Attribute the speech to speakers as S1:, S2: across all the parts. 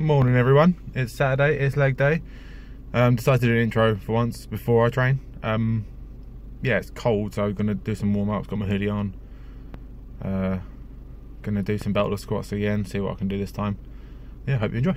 S1: Morning everyone, it's Saturday, it's leg day. Um, decided to do an intro for once before I train. Um, yeah, it's cold, so I'm gonna do some warm ups. Got my hoodie on. Uh, gonna do some beltless squats again. See what I can do this time. Yeah, hope you enjoy.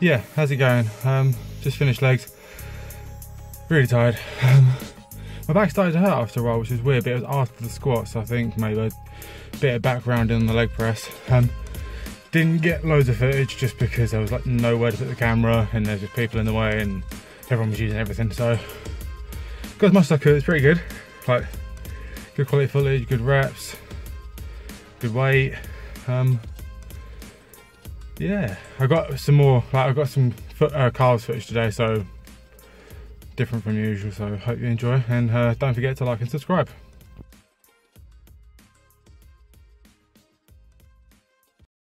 S1: yeah, how's it going? Um, just finished legs. Really tired. Um, my back started to hurt after a while, which is weird, but it was after the squats, I think, maybe a bit of background in the leg press. Um, didn't get loads of footage just because there was like nowhere to put the camera and there's just people in the way and everyone was using everything, so got as much as I could, it's pretty good. Like, good quality footage, good reps, good weight. Um, yeah, I got some more, like I got some foot, uh, calves footage today, so different from usual. So hope you enjoy, and uh, don't forget to like and subscribe.